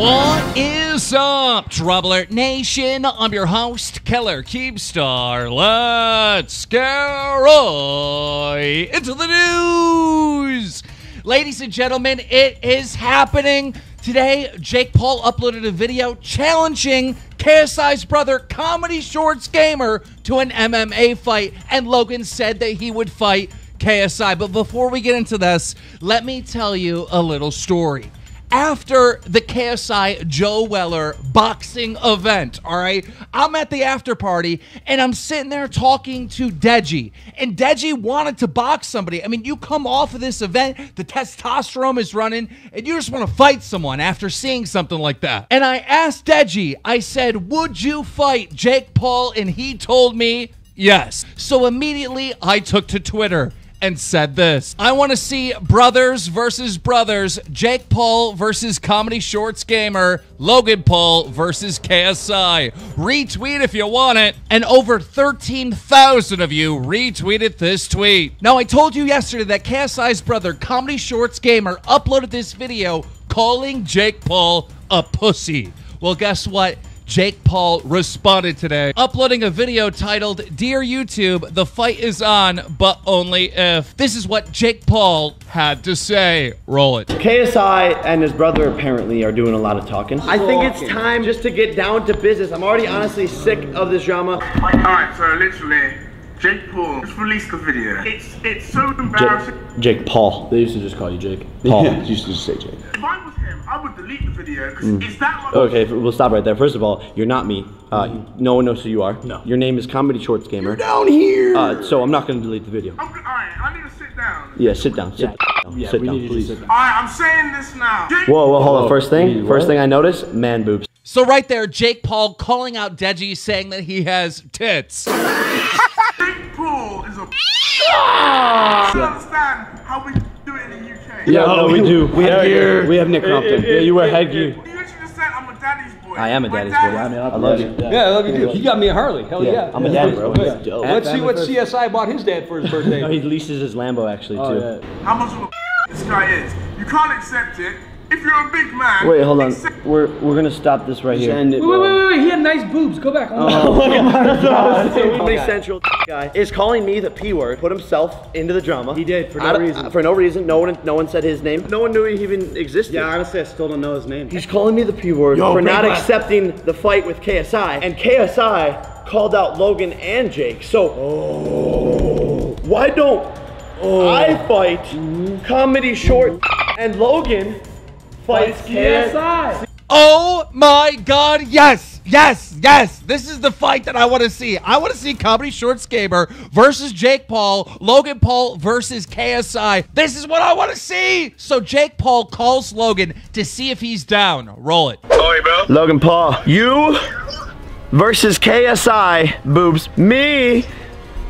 What is up, DramaAlert Nation? I'm your host, Killer Keemstar. Let's get right into the news. Ladies and gentlemen, it is happening. Today, Jake Paul uploaded a video challenging KSI's brother, Comedy Shorts Gamer, to an MMA fight, and Logan said that he would fight KSI. But before we get into this, let me tell you a little story after the KSI Joe Weller boxing event, all right? I'm at the after party and I'm sitting there talking to Deji. And Deji wanted to box somebody. I mean, you come off of this event, the testosterone is running, and you just want to fight someone after seeing something like that. And I asked Deji, I said, Would you fight Jake Paul? And he told me, Yes. So immediately I took to Twitter and said this I want to see brothers versus brothers, Jake Paul versus Comedy Shorts Gamer, Logan Paul versus KSI. Retweet if you want it. And over 13,000 of you retweeted this tweet. Now, I told you yesterday that KSI's brother, Comedy Shorts Gamer, uploaded this video calling Jake Paul a pussy. Well, guess what? Jake Paul responded today, uploading a video titled Dear YouTube, the fight is on, but only if. This is what Jake Paul had to say. Roll it. KSI and his brother apparently are doing a lot of talking. I think it's time just to get down to business. I'm already honestly sick of this drama. Alright, so literally, Jake Paul just released the video. It's it's so embarrassing. Jake Paul. They used to just call you Jake. Paul. Yeah, used to just say Jake. If I was him, I would delete the video because it's that much. Okay, we'll stop right there. First of all, you're not me. Uh, No one knows who you are. No. Your name is Comedy Shorts Gamer. Down here. Uh, so I'm not going to delete the video. I'm, alright, I need to sit down. Yeah, sit down. Sit down. yeah, sit we down, need you to please. sit down. Alright, I'm saying this now. Jake, Whoa, whoa, hold on. Whoa. First Wait, thing, first thing I noticed, man boobs. So, right there, Jake Paul calling out Deji saying that he has tits. Jake Paul is a. I don't understand how we Yeah, no, we do. We have Headgear. We have Nick Crompton. Yeah, you wear headgear. You literally just said I'm a daddy's boy. I am a My daddy's boy. I mean, I love you. Yeah, I love you too. He got me a Harley. Hell Yeah, yeah. I'm a daddy's bro. Yeah. Dope. Let's see what first. KSI bought his dad for his birthday. No, he leases his Lambo actually oh, too. Oh, yeah. How much of a this guy is. You can't accept it. If you're a big man. Wait, hold on. We're we're gonna stop this right here. Wait, wait, wait, wait, wait. He had nice boobs. Go back. Oh, oh, comedy Central guy is calling me the P word. Put himself into the drama. He did, for no Out of- reason. For no reason. No one no one said his name. No one knew he even existed. Yeah, honestly, I still don't know his name. He's calling me the P word Yo, for not man. accepting the fight with KSI. And KSI called out Logan and Jake. So oh. why don't I fight Comedy Short and Logan fights KSI? Oh my god, yes, yes, yes. This is the fight that I want to see. I want to see Comedy Shorts Gamer versus Jake Paul, Logan Paul versus KSI. This is what I want to see. So Jake Paul calls Logan to see if he's down. Roll it. Sorry, bro. Logan Paul, you versus KSI boobs. Me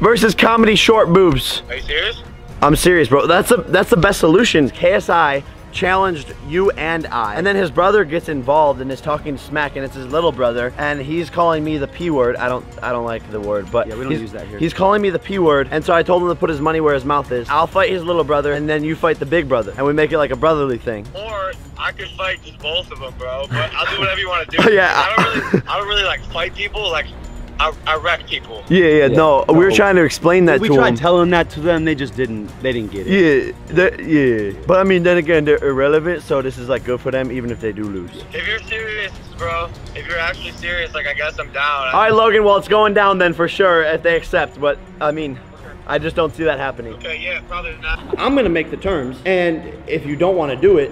versus Comedy Short boobs. Are you serious? I'm serious, bro. That's a that's the best solution. KSI challenged you and I. And then his brother gets involved and is talking smack and it's his little brother and he's calling me the P word. I don't I don't like the word, but Yeah, we don't use that here. He's calling me the P word and so I told him to put his money where his mouth is. I'll fight his little brother and then you fight the big brother and we make it like a brotherly thing. Or I could fight just both of them, bro. But I'll do whatever you want to do. Yeah. I don't really, I don't really like fight people. Like, I, I wreck people. Yeah, yeah, no, we were trying to explain that we to tried him. telling that to them, they just didn't. They didn't get it. Yeah, yeah. But I mean, then again, they're irrelevant, so this is like good for them, even if they do lose. If you're serious, bro, if you're actually serious, like I guess I'm down. All right, Logan. Well, it's going down then for sure if they accept. But I mean, I just don't see that happening. Okay, yeah, probably not. I'm gonna make the terms, and if you don't want to do it,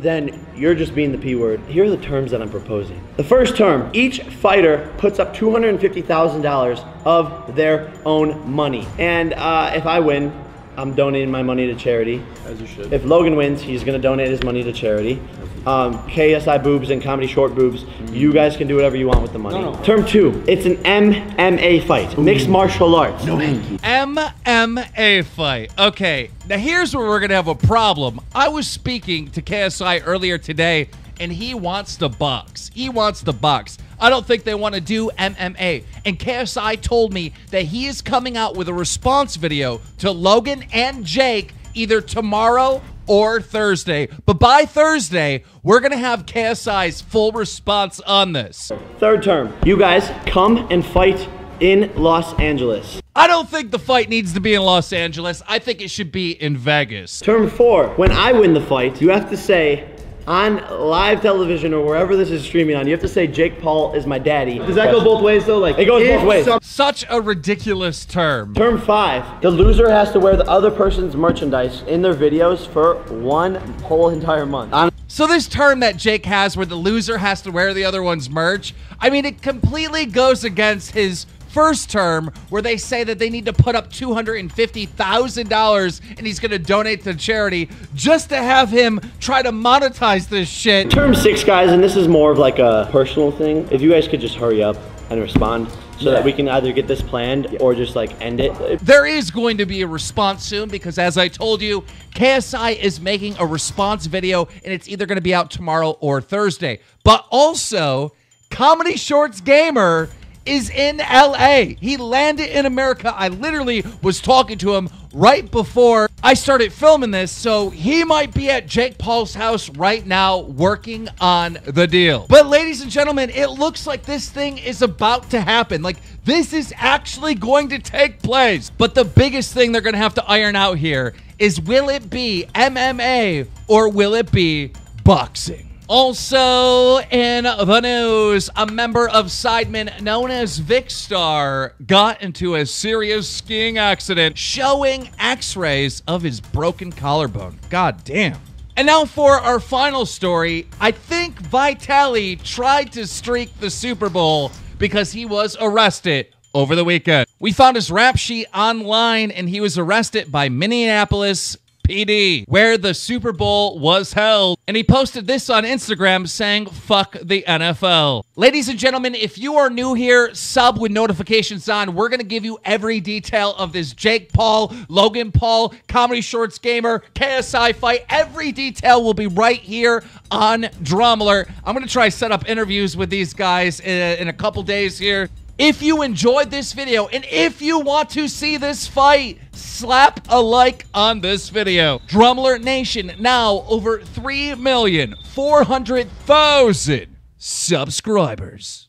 then you're just being the P word. Here are the terms that I'm proposing. The first term each fighter puts up $250,000 of their own money. And uh, if I win, I'm donating my money to charity. As you should. If Logan wins, he's gonna donate his money to charity. Um, KSI boobs and comedy short boobs, you guys can do whatever you want with the money. No, no. Term two, it's an MMA fight, mixed martial arts. No hanky. MMA fight. Okay, now here's where we're gonna have a problem. I was speaking to KSI earlier today, and he wants the box. He wants the box. I don't think they want to do MMA. And KSI told me that he is coming out with a response video to Logan and Jake either tomorrow or Thursday. But by Thursday, we're going to have KSI's full response on this. Third term, you guys come and fight in Los Angeles. I don't think the fight needs to be in Los Angeles. I think it should be in Vegas. Term four, when I win the fight, you have to say on live television or wherever this is streaming on, you have to say Jake Paul is my daddy. Does that go both ways though? Like It goes both ways. some- Such a ridiculous term. Term five, the loser has to wear the other person's merchandise in their videos for one whole entire month. On So this term that Jake has where the loser has to wear the other one's merch, I mean it completely goes against his first term where they say that they need to put up $250,000 and he's going to donate to charity just to have him try to monetize this shit. term six, guys, and this is more of like a personal thing. If you guys could just hurry up and respond so that we can either get this planned or just like end it. There is going to be a response soon because, as I told you, KSI is making a response video and it's either going to be out tomorrow or Thursday. But also, Comedy Shorts Gamer is in LA. He landed in America. I literally was talking to him right before I started filming this, so he might be at Jake Paul's house right now working on the deal. But ladies and gentlemen, it looks like this thing is about to happen. Like this is actually going to take place. But the biggest thing they're going to have to iron out here is will it be MMA or will it be boxing? Also in the news, a member of Sidemen known as Vikkstar got into a serious skiing accident showing x-rays of his broken collarbone. God damn. And now for our final story. I think Vitali tried to streak the Super Bowl because he was arrested over the weekend. We found his rap sheet online and he was arrested by Minneapolis PD, where the Super Bowl was held. And he posted this on Instagram saying, fuck the NFL. Ladies and gentlemen, if you are new here, sub with notifications on. We're going to give you every detail of this Jake Paul, Logan Paul, Comedy Shorts Gamer, KSI fight. Every detail will be right here on DramaAlert. I'm going to try set up interviews with these guys in, in a couple days here. If you enjoyed this video and if you want to see this fight, slap a like on this video. DramaAlert Nation now over 3,400,000 subscribers.